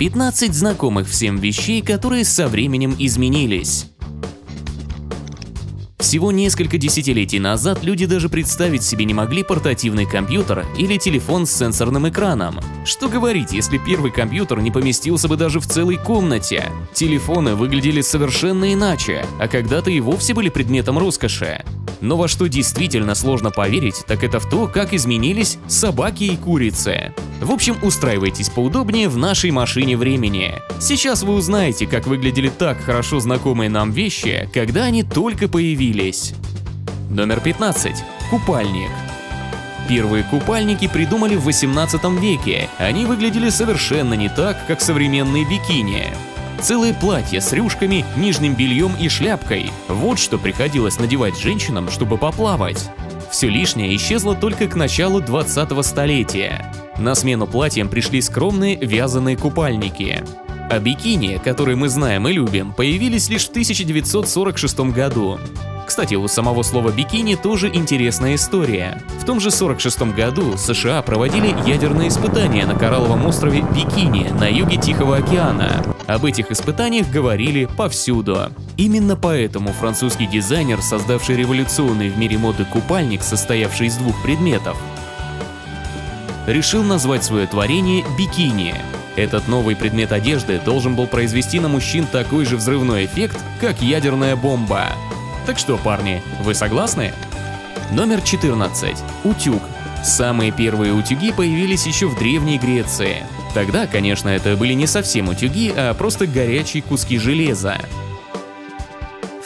15 знакомых всем вещей, которые со временем изменились. Всего несколько десятилетий назад люди даже представить себе не могли портативный компьютер или телефон с сенсорным экраном. Что говорить, если первый компьютер не поместился бы даже в целой комнате? Телефоны выглядели совершенно иначе, а когда-то и вовсе были предметом роскоши. Но во что действительно сложно поверить, так это в то, как изменились собаки и курицы. В общем, устраивайтесь поудобнее в нашей машине времени. Сейчас вы узнаете, как выглядели так хорошо знакомые нам вещи, когда они только появились. Номер 15. Купальник. Первые купальники придумали в 18 веке. Они выглядели совершенно не так, как современные бикини. Целое платье с рюшками, нижним бельем и шляпкой. Вот что приходилось надевать женщинам, чтобы поплавать. Все лишнее исчезло только к началу 20-го столетия. На смену платьям пришли скромные вязаные купальники. А бикини, которые мы знаем и любим, появились лишь в 1946 году. Кстати, у самого слова «бикини» тоже интересная история. В том же 46 году США проводили ядерные испытания на коралловом острове Бикини на юге Тихого океана. Об этих испытаниях говорили повсюду. Именно поэтому французский дизайнер, создавший революционный в мире моды купальник, состоявший из двух предметов, решил назвать свое творение «бикини». Этот новый предмет одежды должен был произвести на мужчин такой же взрывной эффект, как ядерная бомба. Так что, парни, вы согласны? Номер 14. Утюг. Самые первые утюги появились еще в Древней Греции. Тогда, конечно, это были не совсем утюги, а просто горячие куски железа.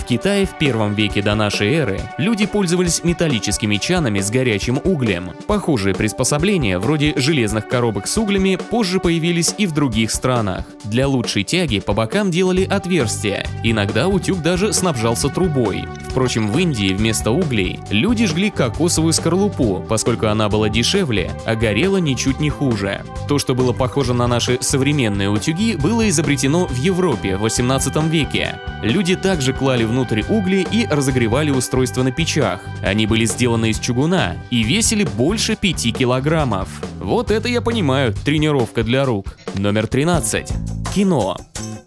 Китае в первом веке до нашей эры люди пользовались металлическими чанами с горячим углем. Похожие приспособления, вроде железных коробок с углями, позже появились и в других странах. Для лучшей тяги по бокам делали отверстия, иногда утюг даже снабжался трубой. Впрочем, в Индии вместо углей люди жгли кокосовую скорлупу, поскольку она была дешевле, а горела ничуть не хуже. То, что было похоже на наши современные утюги, было изобретено в Европе в 18 веке. Люди также клали внутрь угли и разогревали устройство на печах. Они были сделаны из чугуна и весили больше 5 килограммов. Вот это я понимаю, тренировка для рук. Номер 13. Кино.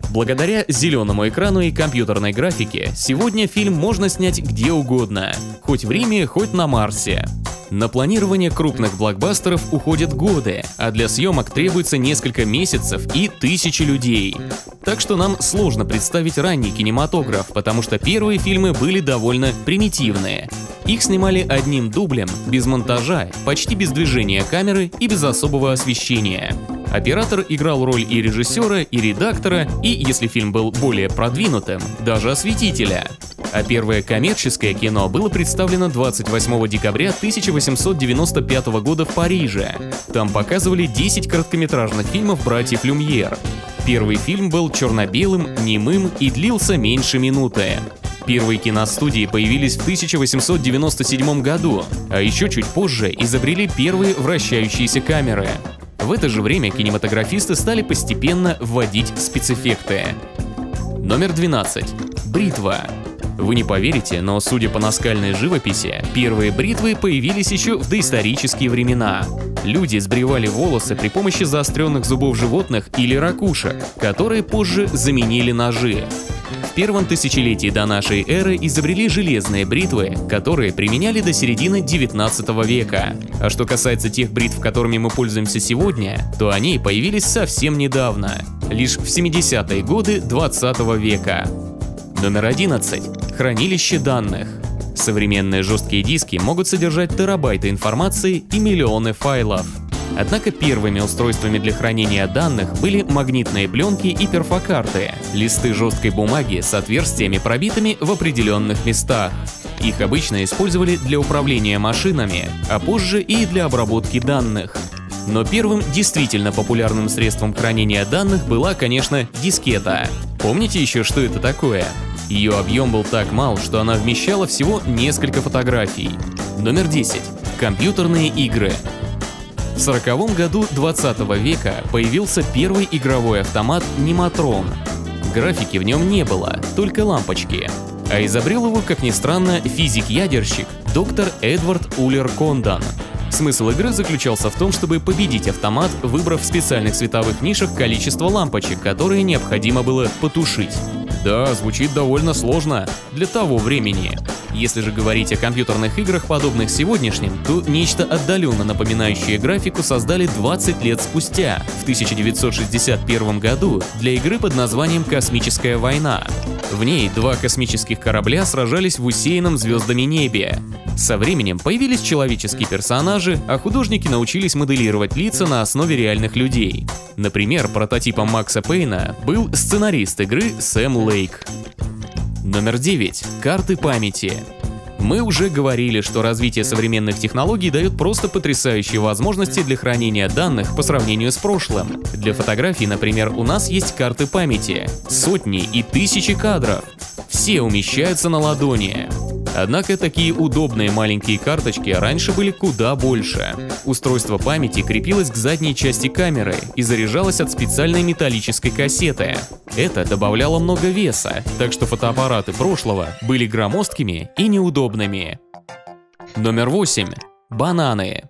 Благодаря зеленому экрану и компьютерной графике, сегодня фильм можно снять где угодно, хоть в Риме, хоть на Марсе. На планирование крупных блокбастеров уходят годы, а для съемок требуется несколько месяцев и тысячи людей. Так что нам сложно представить ранний кинематограф, потому что первые фильмы были довольно примитивные. Их снимали одним дублем, без монтажа, почти без движения камеры и без особого освещения. Оператор играл роль и режиссера, и редактора, и, если фильм был более продвинутым, даже осветителя. А первое коммерческое кино было представлено 28 декабря 1895 года в Париже. Там показывали 10 короткометражных фильмов братьев Люмьер. Первый фильм был черно-белым, немым и длился меньше минуты. Первые киностудии появились в 1897 году, а еще чуть позже изобрели первые вращающиеся камеры. В это же время кинематографисты стали постепенно вводить спецэффекты. Номер 12. Бритва. Вы не поверите, но судя по наскальной живописи, первые бритвы появились еще в доисторические времена. Люди сбривали волосы при помощи заостренных зубов животных или ракушек, которые позже заменили ножи. В первом тысячелетии до нашей эры изобрели железные бритвы, которые применяли до середины 19 века. А что касается тех бритв, которыми мы пользуемся сегодня, то они появились совсем недавно, лишь в 70-е годы 20 века. Номер 11. Хранилище данных. Современные жесткие диски могут содержать терабайты информации и миллионы файлов. Однако первыми устройствами для хранения данных были магнитные пленки и перфокарты, листы жесткой бумаги с отверстиями, пробитыми в определенных местах. Их обычно использовали для управления машинами, а позже и для обработки данных. Но первым действительно популярным средством хранения данных была, конечно, дискета. Помните еще, что это такое? Ее объем был так мал, что она вмещала всего несколько фотографий. Номер 10. Компьютерные игры. В 40 году 20 века появился первый игровой автомат Нематрон. Графики в нем не было, только лампочки. А изобрел его, как ни странно, физик-ядерщик доктор Эдвард Уллер Кондан. Смысл игры заключался в том, чтобы победить автомат, выбрав в специальных световых нишах количество лампочек, которые необходимо было потушить. Да, звучит довольно сложно для того времени. Если же говорить о компьютерных играх, подобных сегодняшним, то нечто отдаленно напоминающее графику создали 20 лет спустя, в 1961 году, для игры под названием «Космическая война». В ней два космических корабля сражались в усеянном звездами небе. Со временем появились человеческие персонажи, а художники научились моделировать лица на основе реальных людей. Например, прототипом Макса Пейна был сценарист игры Сэм Лейк. Номер 9. Карты памяти. Мы уже говорили, что развитие современных технологий дает просто потрясающие возможности для хранения данных по сравнению с прошлым. Для фотографий, например, у нас есть карты памяти. Сотни и тысячи кадров. Все умещаются на ладони. Однако такие удобные маленькие карточки раньше были куда больше. Устройство памяти крепилось к задней части камеры и заряжалось от специальной металлической кассеты. Это добавляло много веса, так что фотоаппараты прошлого были громоздкими и неудобными. Номер 8. Бананы.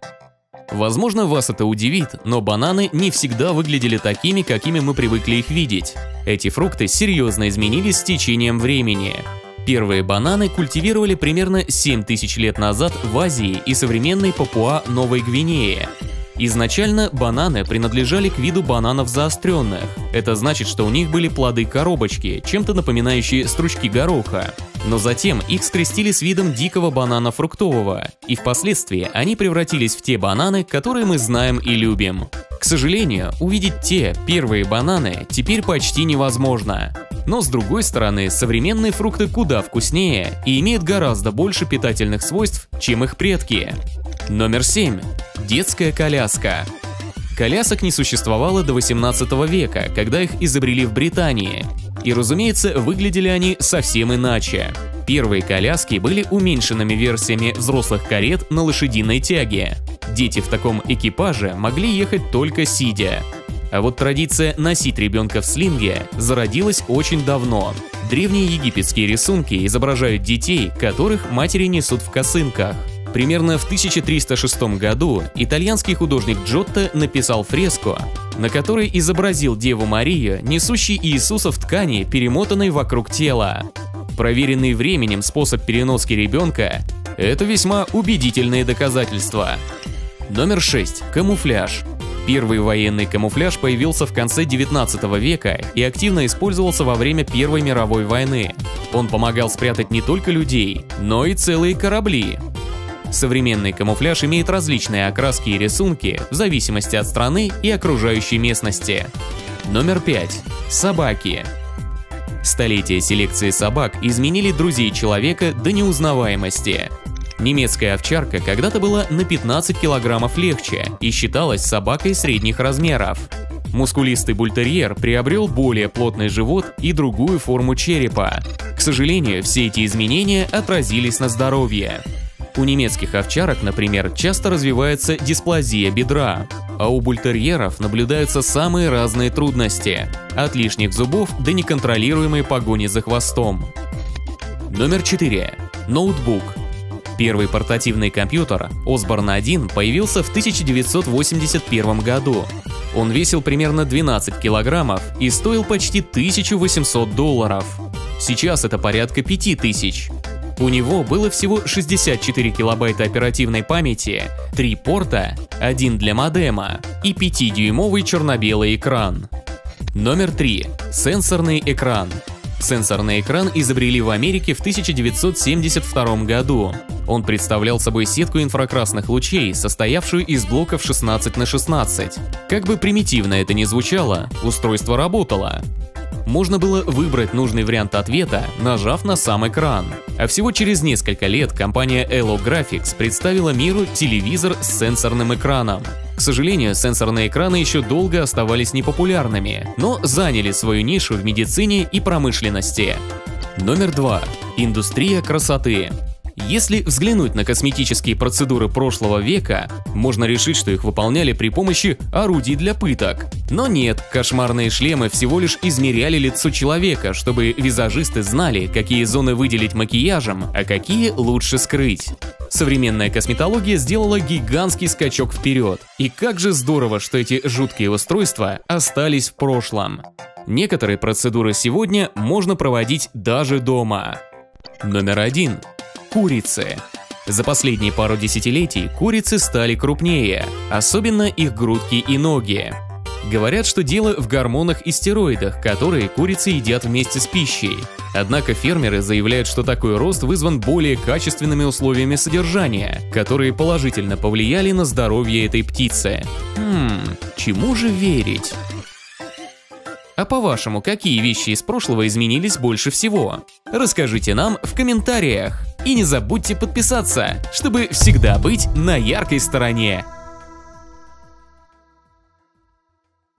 Возможно, вас это удивит, но бананы не всегда выглядели такими, какими мы привыкли их видеть. Эти фрукты серьезно изменились с течением времени. Первые бананы культивировали примерно 7 тысяч лет назад в Азии и современной Папуа-Новой Гвинее. Изначально бананы принадлежали к виду бананов заостренных. Это значит, что у них были плоды-коробочки, чем-то напоминающие стручки гороха. Но затем их скрестили с видом дикого банана фруктового, и впоследствии они превратились в те бананы, которые мы знаем и любим. К сожалению, увидеть те первые бананы теперь почти невозможно. Но с другой стороны, современные фрукты куда вкуснее и имеют гораздо больше питательных свойств, чем их предки. Номер 7. Детская коляска. Колясок не существовало до 18 века, когда их изобрели в Британии. И разумеется, выглядели они совсем иначе. Первые коляски были уменьшенными версиями взрослых карет на лошадиной тяге. Дети в таком экипаже могли ехать только сидя. А вот традиция носить ребенка в слинге зародилась очень давно. Древние египетские рисунки изображают детей, которых матери несут в косынках. Примерно в 1306 году итальянский художник Джотто написал фреску, на которой изобразил Деву Марию, несущей Иисуса в ткани, перемотанной вокруг тела. Проверенный временем способ переноски ребенка – это весьма убедительные доказательства. Номер 6. Камуфляж. Первый военный камуфляж появился в конце 19 века и активно использовался во время Первой мировой войны. Он помогал спрятать не только людей, но и целые корабли. Современный камуфляж имеет различные окраски и рисунки в зависимости от страны и окружающей местности. Номер 5. Собаки. Столетия селекции собак изменили друзей человека до неузнаваемости. Немецкая овчарка когда-то была на 15 килограммов легче и считалась собакой средних размеров. Мускулистый бультерьер приобрел более плотный живот и другую форму черепа. К сожалению, все эти изменения отразились на здоровье. У немецких овчарок, например, часто развивается дисплазия бедра, а у бультерьеров наблюдаются самые разные трудности – от лишних зубов до неконтролируемой погони за хвостом. Номер 4. Ноутбук. Первый портативный компьютер Osborne 1 появился в 1981 году. Он весил примерно 12 килограммов и стоил почти 1800 долларов. Сейчас это порядка 5000. У него было всего 64 килобайта оперативной памяти, 3 порта, один для модема и 5-дюймовый черно-белый экран. Номер 3. Сенсорный экран. Сенсорный экран изобрели в Америке в 1972 году. Он представлял собой сетку инфракрасных лучей, состоявшую из блоков 16 на 16. Как бы примитивно это ни звучало, устройство работало можно было выбрать нужный вариант ответа, нажав на сам экран. А всего через несколько лет компания Elo Graphics представила миру телевизор с сенсорным экраном. К сожалению, сенсорные экраны еще долго оставались непопулярными, но заняли свою нишу в медицине и промышленности. Номер 2. Индустрия красоты. Если взглянуть на косметические процедуры прошлого века, можно решить, что их выполняли при помощи орудий для пыток. Но нет, кошмарные шлемы всего лишь измеряли лицо человека, чтобы визажисты знали, какие зоны выделить макияжем, а какие лучше скрыть. Современная косметология сделала гигантский скачок вперед. И как же здорово, что эти жуткие устройства остались в прошлом. Некоторые процедуры сегодня можно проводить даже дома. Номер один. Курицы. За последние пару десятилетий курицы стали крупнее, особенно их грудки и ноги. Говорят, что дело в гормонах и стероидах, которые курицы едят вместе с пищей. Однако фермеры заявляют, что такой рост вызван более качественными условиями содержания, которые положительно повлияли на здоровье этой птицы. Хм, чему же верить? А по-вашему, какие вещи из прошлого изменились больше всего? Расскажите нам в комментариях. И не забудьте подписаться, чтобы всегда быть на яркой стороне.